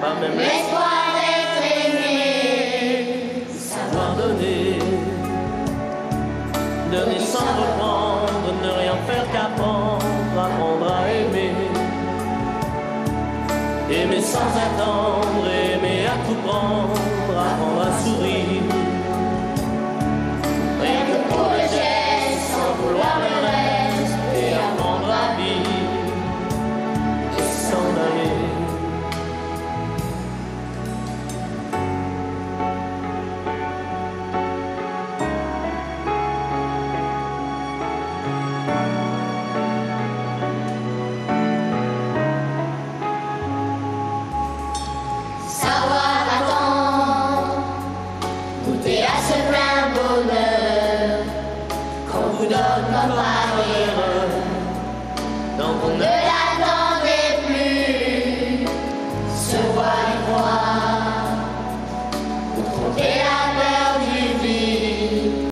pas même L'espoir d'être aimé, savoir donner. Donner sans reprendre, ne rien faire qu'apprendre, apprendre à aimer. Aimer sans attendre, aimer à tout prendre. Donc vous ne l'attendez plus, sois pour Yeah.